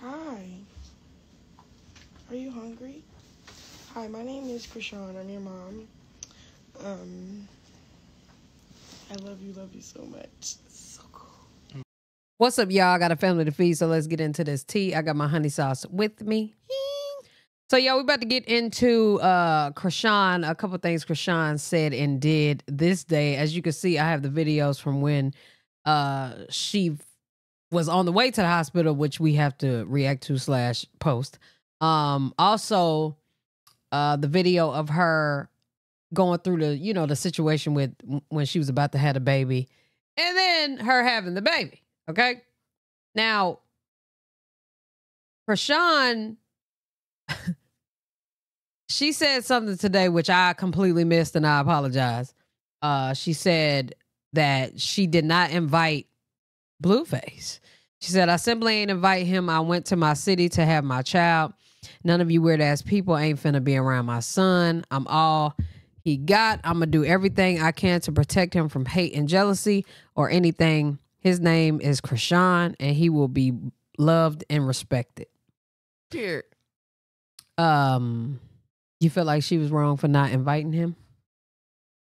Hi. Are you hungry? Hi, my name is Chrisean. I'm your mom. Um, I love you, love you so much. So cool. What's up, y'all? I got a family to feed, so let's get into this tea. I got my honey sauce with me. So, y'all, we about to get into uh Chrisean, a couple things Chrisean said and did this day. As you can see, I have the videos from when uh she was on the way to the hospital, which we have to react to slash post. Um, also, uh, the video of her going through the you know the situation with when she was about to have a baby, and then her having the baby. Okay, now, Chrisean, she said something today which I completely missed, and I apologize. Uh, she said that she did not invite Blueface. She said, I simply ain't invite him. I went to my city to have my child. None of you weird ass people ain't finna be around my son. I'm all he got. I'm gonna do everything I can to protect him from hate and jealousy or anything. His name is Chrisean and he will be loved and respected. Period. Um, you feel like she was wrong for not inviting him?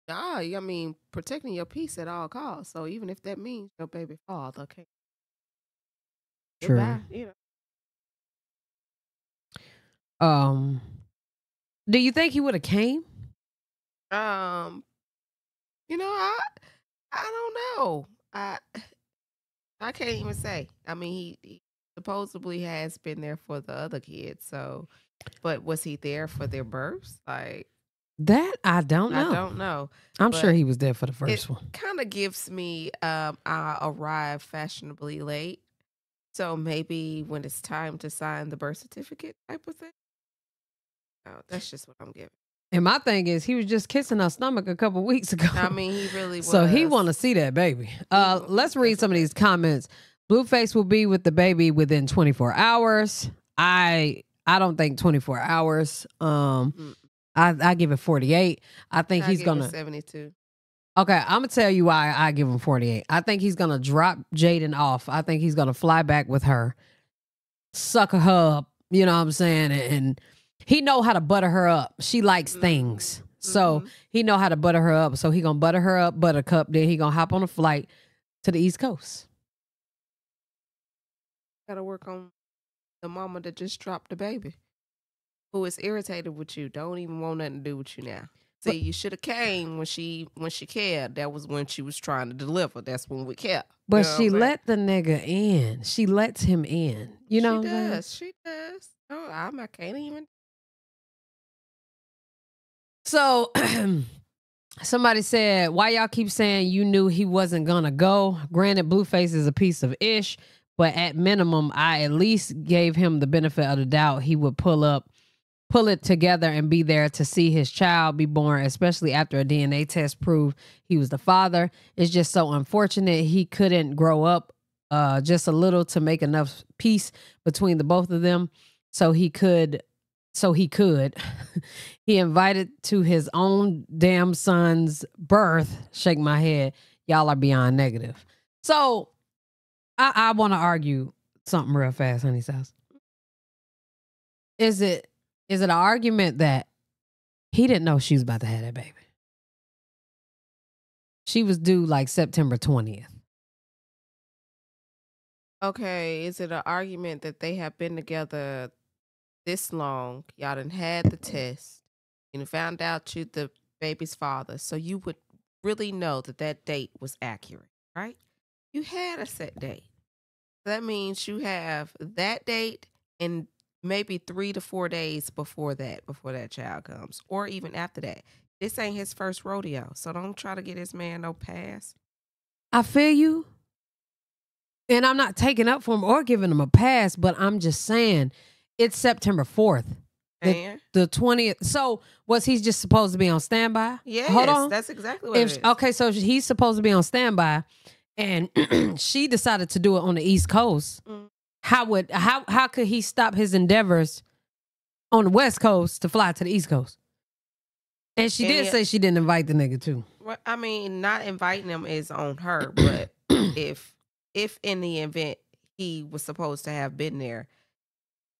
Ah, I mean, protecting your peace at all costs. So even if that means your baby father can't. True. Goodbye, you Um, do you think he would have came? Um, you know, I I don't know. I I can't even say. I mean, he, he supposedly has been there for the other kids. So, but was he there for their births? Like, That I don't know. I don't know. I'm sure he was there for the first it one. kind of gives me um I arrived fashionably late. So maybe when it's time to sign the birth certificate type of thing. Oh, that's just what I'm giving. And my thing is, he was just kissing her stomach a couple weeks ago. I mean, he really was. so he want to see that baby. Uh, let's read some of these comments. Blueface will be with the baby within 24 hours. I I don't think 24 hours. Um, Mm. I I give it 48. I think I he's gonna. 72. Okay, I'm gonna tell you why I give him 48. I think he's gonna drop Jaden off. I think he's gonna fly back with her, sucker her up. You know what I'm saying? And, he know how to butter her up. She likes Mhm. things, so Mhm. he know how to butter her up. So he gonna butter her up, Buttercup. Then he gonna hop on a flight to the East Coast. gotta work on the mama that just dropped the baby, who is irritated with you. Don't even want nothing to do with you now. But- See, you should have came when she when she cared. That was when she was trying to deliver. That's when we cared. But You know she let the nigga in. She lets him in. You know she does. She does. Oh, I'm, I can't even. So somebody said, why y'all keep saying you knew he wasn't gonna go? Granted, Blueface is a piece of ish, but at minimum, I at least gave him the benefit of the doubt he would pull up, pull it together and be there to see his child be born, especially after a DNA test proved he was the father. It's just so unfortunate he couldn't grow up uh just a little to make enough peace between the both of them so he could so he could. He invited to his own damn son's birth. Shake my head. Y'all are beyond negative. So i i want to argue something real fast honey sauce. Is it is it an argument that he didn't know she was about to have that baby she was due like september 20th Okay, is it an argument that they have been together this long? Y'all done had the test and found out you the baby's father, so you would really know that that date was accurate, right? You had a set date. That means you have that date and maybe three to four days before that, before that child comes, or even after that. This ain't his first rodeo, so don't try to get this man no pass. I feel you. And I'm not taking up for him or giving him a pass, but I'm just saying it's September 4th, The- the 20th. So was he just supposed to be on standby? Yeah, Hold on. that's exactly what If it is. okay, so he's supposed to be on standby and she decided to do it on the East Coast. Mm. How would how how could he stop his endeavors on the West Coast to fly to the East Coast? And she And did say she didn't invite the nigga too. Well, I mean, not inviting him is on her, but if if in the event he was supposed to have been there,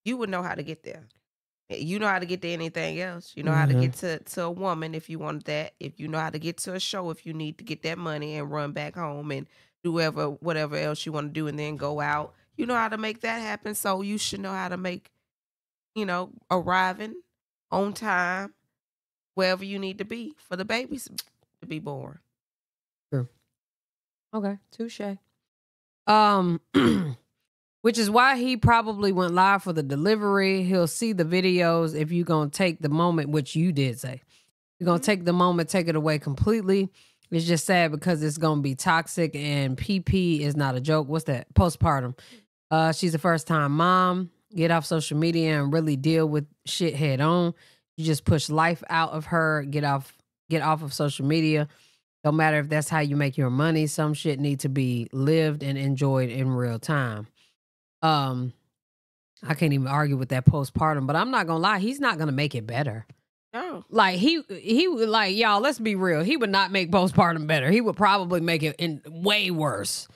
you would know how to get there. Eh, You know how to get to anything else. You know how to Mhm. get to, to a woman if you want that. If you know how to get to a show if you need to get that money and run back home and do whatever whatever else you want to do and then go out. You know how to make that happen. So you should know how to make, you know, arriving on time wherever you need to be for the babies to be born. True. Okay, touche. Um, which is why he probably went live for the delivery. He'll see the videos if you're gonna take the moment, which you did say. You're gonna Mhm. take the moment, take it away completely. It's just sad because it's gonna be toxic and PP is not a joke. What's that? Postpartum. Uh, she's a first time mom. Get off social media and really deal with shit head on. You just push life out of her. Get off, get off of social media. Don't matter if that's how you make your money. Some shit need to be lived and enjoyed in real time. Um, I can't even argue with that postpartum, but I'm not gonna lie, he's not gonna make it better. No. Like he he would like y'all. Let's be real. He would not make postpartum better. He would probably make it in way worse.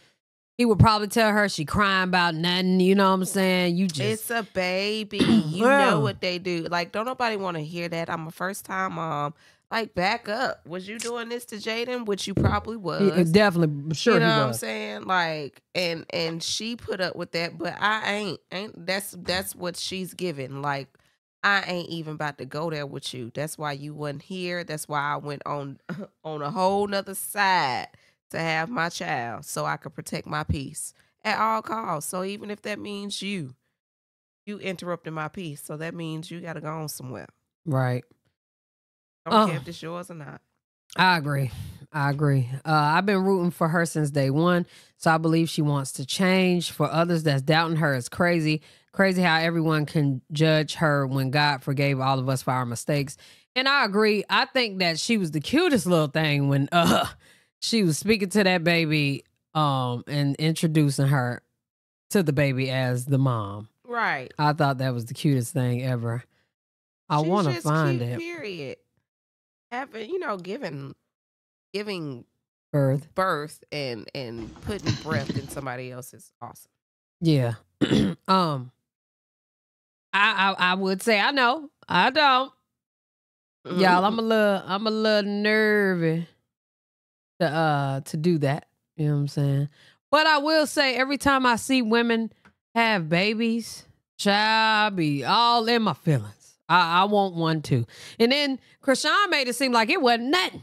He would probably tell her she crying about nothing. You know what I'm saying? You just It's a baby. You know what they do. Like, don't nobody want to hear that. I'm a first time mom. Like, back up. Was you doing this to Jaden? Which you probably was. Definitely sure you know what I'm saying? Like, and and she put up with that, but I ain't. Ain't that's that's what she's given. Like, I ain't even about to go there with you. That's why you wasn't here. That's why I went on on a whole nother side to have my child, so I could protect my peace at all costs. So even if that means you, you interrupted my peace, so that means you got to go on somewhere. Right. Don't Oh. care if it's yours or not. I agree. I agree. Uh, I've been rooting for her since day one, so I believe she wants to change. For others that's doubting her, it's crazy. Crazy how everyone can judge her when God forgave all of us for our mistakes. And I agree. I think that she was the cutest little thing when uh she was speaking to that baby um and introducing her to the baby as the mom. Right. I thought that was the cutest thing ever. I want to find cute, it. Period. Having you know, giving giving Birth. birth and and putting breath in somebody else is awesome. Yeah. um I, I I would say I know. I don't. Y'all, I'm a little I'm a little nervy to uh to do that. You know what I'm saying? But I will say every time I see women have babies, child be all in my feelings. I, I want one too. And then Chrisean made it seem like it wasn't nothing.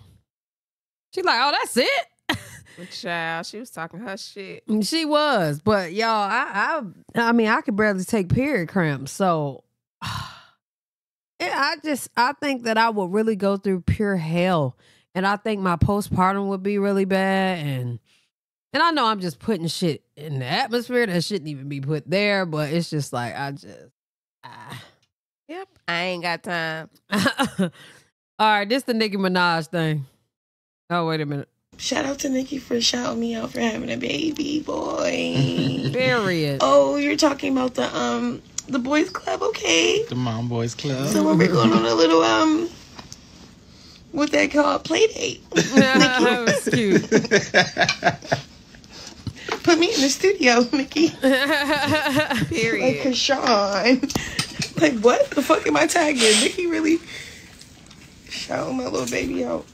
She's like, oh, that's it. Child, she was talking her shit. She was, but y'all, I, I, I mean, I could barely take period cramps. So, yeah, I just, I think that I would really go through pure hell, and I think my postpartum would be really bad, and and I know I'm just putting shit in the atmosphere that shouldn't even be put there, but it's just like I just. ah. Yep. I ain't got time. All right, this the Nicki Minaj thing. Oh wait a minute. Shout out to Nicki for shouting me out for having a baby boy. Period. oh, you're talking about the um the boys club, okay? The Mom Boys Club. So when we're going on a little um what they call a play date. that was cute. Put me in the studio, Nicki. Like Period. Chrisean. like what the fuck am I tagging? Nicki really shouting my little baby out.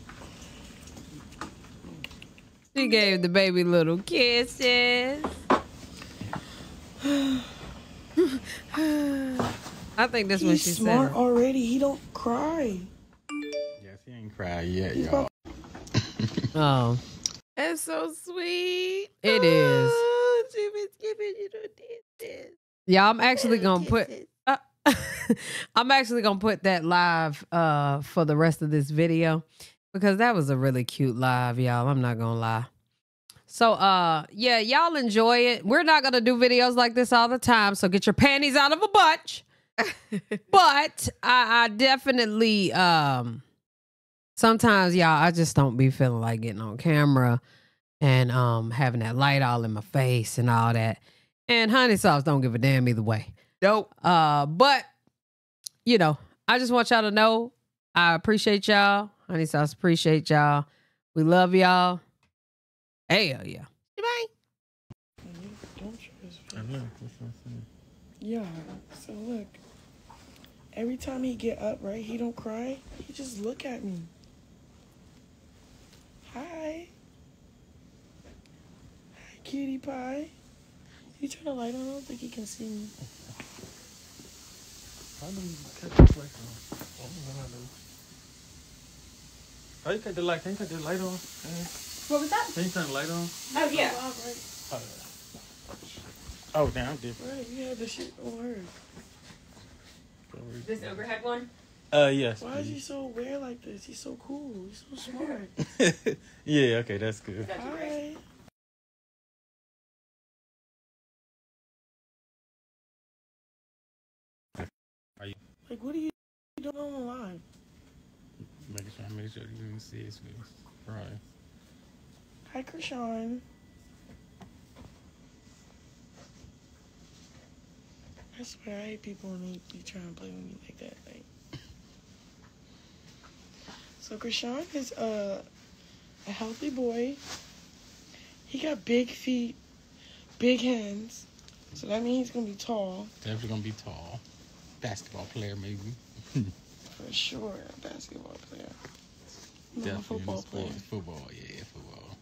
She gave the baby little kisses. I think that's what He's she smart said. already. He don't cry. Yes, he ain't cried yet, y'all. Oh, That's so sweet. It is. Oh, Jimmy, Jimmy, you don't this. yeah. I'm actually gonna put. Uh, I'm actually gonna put that live uh for the rest of this video because that was a really cute live, y'all. I'm not gonna lie. So uh yeah, y'all enjoy it. We're not gonna do videos like this all the time, so get your panties out of a bunch. but I, I definitely um sometimes y'all I just don't be feeling like getting on camera and um having that light all in my face and all that. And honey sauce don't give a damn either way. Dope. Uh, but you know, I just want y'all to know I appreciate y'all. Honey sauce appreciate y'all. We love y'all. Hell yeah. Bye. Don't I know, that's what I'm saying. Yeah. So look, every time he get up, right, he don't cry. He just look at me. Hi. Hi, cutie pie. You turn the light on? I don't think he can see me. How do you cut the light on? Oh, no, no. How you cut the light? Can you cut the light on? What was that? Can you turn the light on? Oh yeah. Wow, right. Oh, damn, I'm different. Right, you had the shit on her. This overhead one. Uh, yes. Why is he so weird like this? He's so cool. He's so smart. yeah, okay, that's good. Got you right. Hi. Are you- Like, what are you doing on live? Make sure, make sure you can see his face. Right. Hi, Chrisean. I swear, I hate people when they be trying to play with me like that. Like, so Chrisean is a a healthy boy. He got big feet, big hands, so that means he's gonna be tall Definitely gonna be tall. Basketball player, maybe. for sure. A basketball player, no, Definitely football player. Football, yeah, football.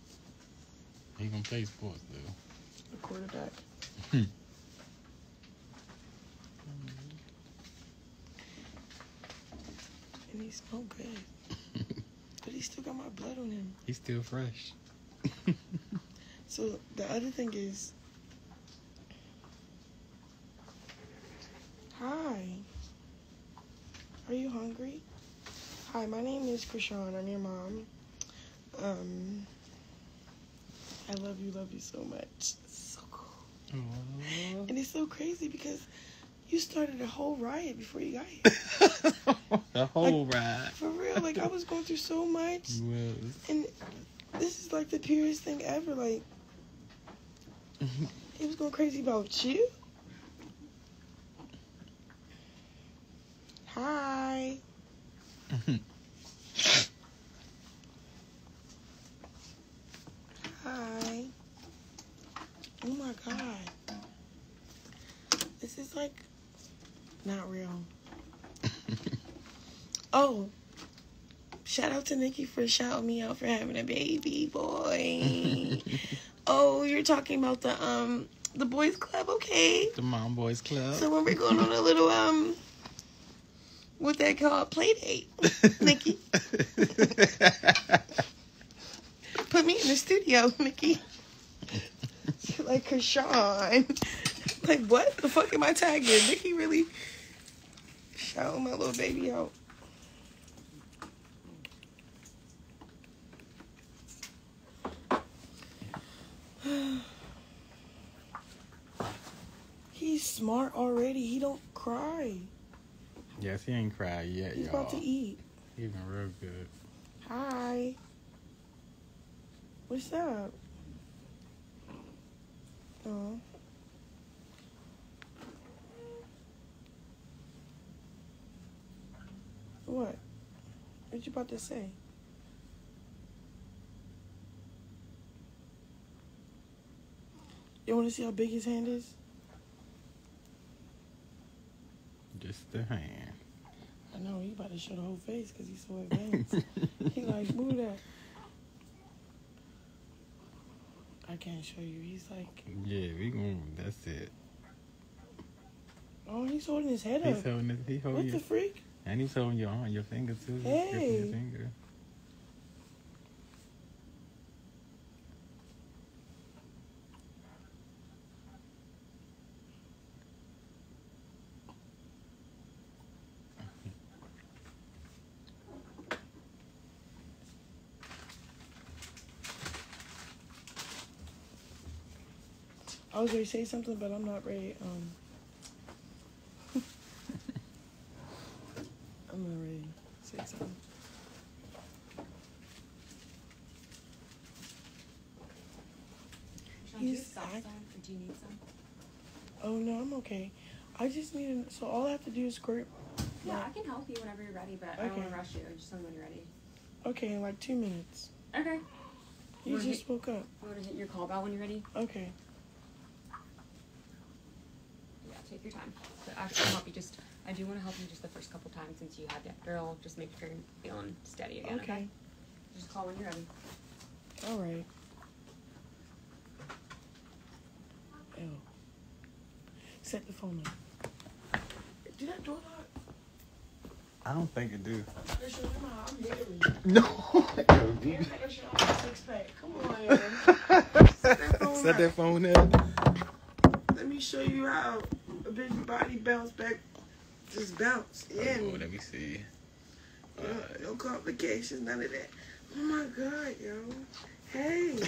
He gonna play sports though. a quarterback. And he smelled good, but he still got my blood on him. He's still fresh. So the other thing is, hi. Are you hungry? Hi, my name is Chrisean. I'm your mom. Um, I love you, love you so much. So cool. Aw. And it's so crazy because you started a whole riot before you got here. the whole riot. For real, like I was going through so much, and this is like the purest thing ever. Like he was going crazy about you. Hi. Hi. Oh my god. This is like not real. Oh. Shout out to Nicki for shouting me out for having a baby boy. oh, you're talking about the um the boys club, okay? the Mom Boys Club. So when we're going on a little um what they call play date, Nicki. Put me in the studio, Nicki. Like Chrisean. like what the fuck am I tagging? Nicki really shouting my little baby out. He's smart already. He don't cry. yes, he ain't cried yet, He's y'all. about to eat. He's been real good. Hi. What's up? Oh. What? What you about to say? You want to see how big his hand is? Just the hand. I know he about to show the whole face because he's so advanced. he like move that. I can't show you. He's like, yeah, we gon' That's it. oh, he's holding his head up. He's up. holding it. He holding What the freak? and he's holding your arm, your finger too. Hey. your finger. I was ready to say something, but I'm not ready. Um, I'm not ready to say something. Sean, do you He's have socks on, or do you need some? Oh no, I'm okay. I just need. A, so all I have to do is squirt. Yeah, I can help you whenever you're ready, but I don't want to rush you. I just me when you're ready. Okay, in like two minutes. Okay. You just woke up. You want to hit your call bell when you're ready? Okay. Yeah, take your time. But actually, I'll help you just. I do want to help you just the first couple times since you had the epidural. Just make sure you're feeling steady again. Okay. Okay. Just call when you're ready. All right. Ew. Set the phone up. Did that door lock? I don't think it do. Christian, come on, I'm married. No. Damn, Christian, I'm a six pack. Come on, man. Set that phone up. that phone in. Let me show you how a big body bounce back. Just bounce. Yeah. Oh, let me see. no, no complications, none of that. Oh my god, yo. Hey,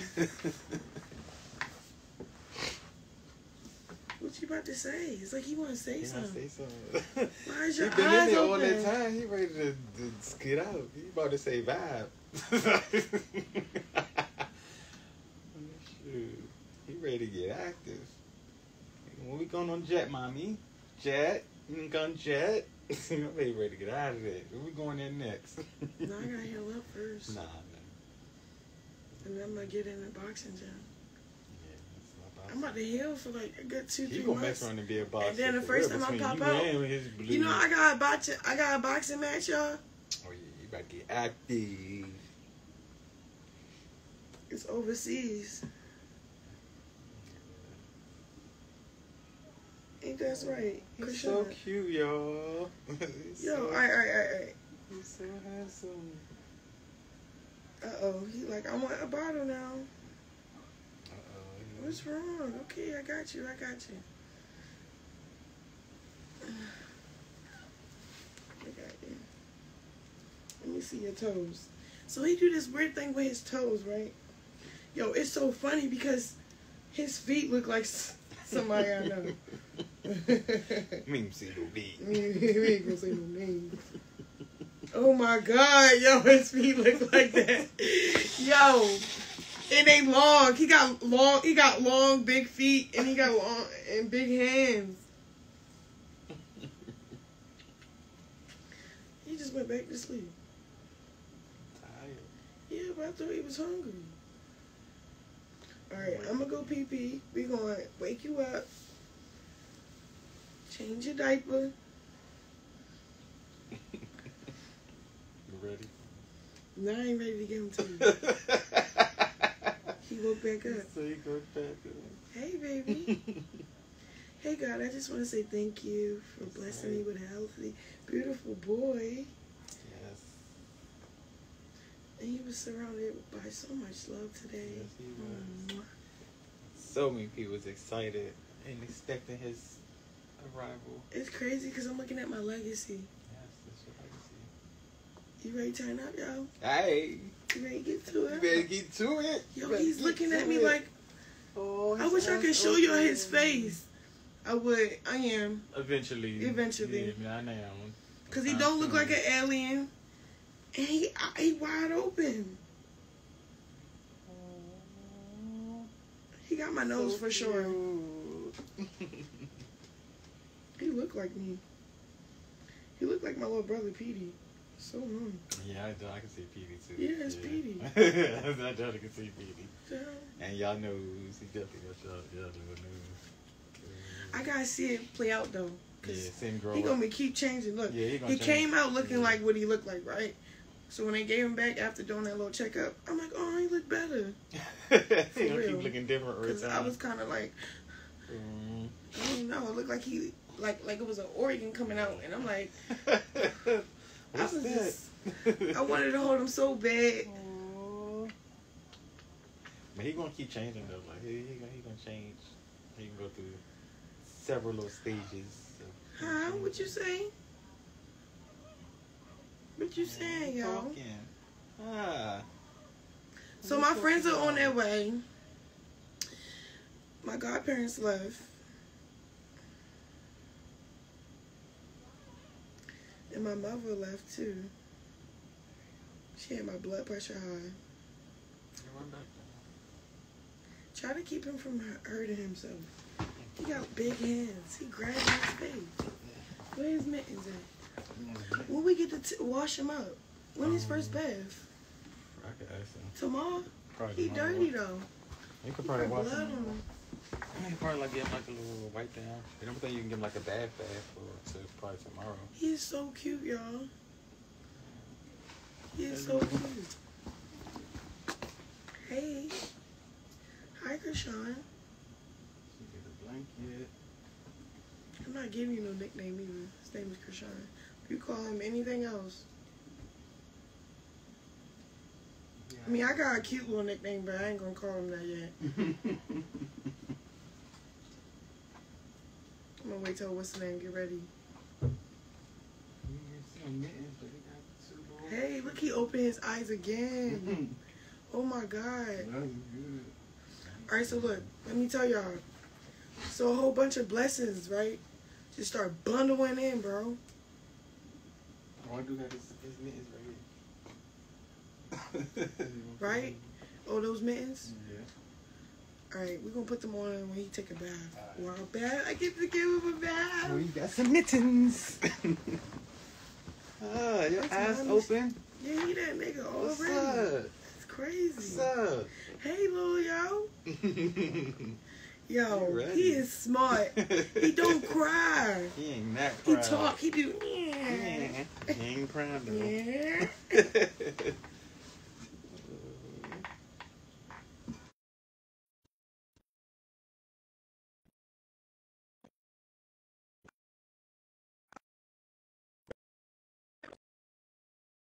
what you about to say? It's like you want to say He wanna something. say something. Why is he your been in eyes there all that time. He ready to, to skid out. He about to say vibe. Shoot. He ready to get active. When we going on jet, mommy? Jet? You going jet? I'm ready to get out of there. Where we going in next? No, I gotta heal up first. Nah, man. And then I'm gonna get in the boxing gym. Yeah, it's not I'm about to heal for like a good two, He three gonna months. mess around and be a boxer. And then the first time I pop you out, and his blue. You know, I got a boxing, I got a boxing match, y'all. Oh yeah, you about to get active. It's overseas. Ain't that right? He's so cute, y'all. Yo, so, alright, alright, he's so handsome. Uh oh, he like, I want a bottle now. Uh-oh. What's wrong? Okay, I got you, I got you. I got you. Let me see your toes. So he do this weird thing with his toes, right? Yo, it's so funny because his feet look like somebody I know. Me ain't see no we ain't gonna say no names. Oh my god, yo, his feet look like that. Yo, and they long. He got long. He got long, big feet, and he got long and big hands. He just went back to sleep. Tired. Yeah, but I thought he was hungry. All right, I'm gonna go pee pee. We gonna wake you up. Change your diaper. You ready? No, I ain't ready to get him to you. He woke back up. so he go back Hey, baby. Hey, God, I just want to say thank you for blessing me with a healthy, beautiful boy. And he was surrounded by so much love today. Yes, he mm-hmm. So many people was excited and expecting his arrival. It's crazy because I'm looking at my legacy. Yes, that's your legacy. You ready to turn up, y'all? Hey, You ready to get to it? you better get to it. Yo, he's looking at me it. like, Oh, I wish I could show you open. his face. I would. I am. Eventually. Eventually. Yeah, I am. Because he don't look like uh-huh. an alien. And he, uh, he wide open. He got my nose for sure. He looked like me. He looked like my little brother Petey. So annoying. Yeah, I, I can see Petey too. Yeah, it's Petey. I definitely can see Petey. So, And y'all knows. He definitely got y'all, y'all know. I gotta see it play out though. Yeah, Cause see him grow he gonna be keep changing. Look, Yeah, he he came out looking Yeah. like what he looked like, right? So when they gave him back after doing that little checkup, I'm like, oh, he looked better. he real. keep looking different every Cause I was kind of like, Mm. I don't know. It looked like he, like, like it was an organ coming out, and I'm like, What's was just- I wanted to hold him so bad. But he gonna keep changing though. Like he, he gonna he gonna change. He can go through several little stages. Huh? What you say? What you saying, y'all? Ah. So my friends are on their way. My godparents left. And my mother left too. She had my blood pressure high. Try to keep him from hurting himself. He got big hands. He grabbed his face. Where his mittens at? When we get to t- wash him up? When his first um, bath? I could ask him. Tomorrow? Probably He tomorrow. dirty though. You could probably wash him. on him. I think probably like give him like a little wipe down. I don't think you can give him like a bath bath for to probably tomorrow. He's so cute, y'all. He is so cute. Hey. Hi, Chrisean. She get a blanket. Not giving you no nickname either. His name is Chrisean. You call him anything else. I mean, I got a cute little nickname, but I ain't gonna call him that yet. I'm gonna wait till what's the name get ready. Hey, look, he opened his eyes again. Oh my god. All right, so look, let me tell y'all. So a whole bunch of blessings, right? Just start bundling in, bro. All I do got is his mittens right here. Right? Oh, those mittens. Yeah. All right, we're gonna put them on when he take a bath. Wow, bath. I get to give him a bath. Oh, you got some mittens. ah, your That's eyes open. Yeah, he that nigga What's already. up? It's crazy. What's up? Hey, little yo. Yo, he is smart. He don't cry. he ain't that He proud. talk. He do. Yeah. Yeah. He ain't proud though. Yeah.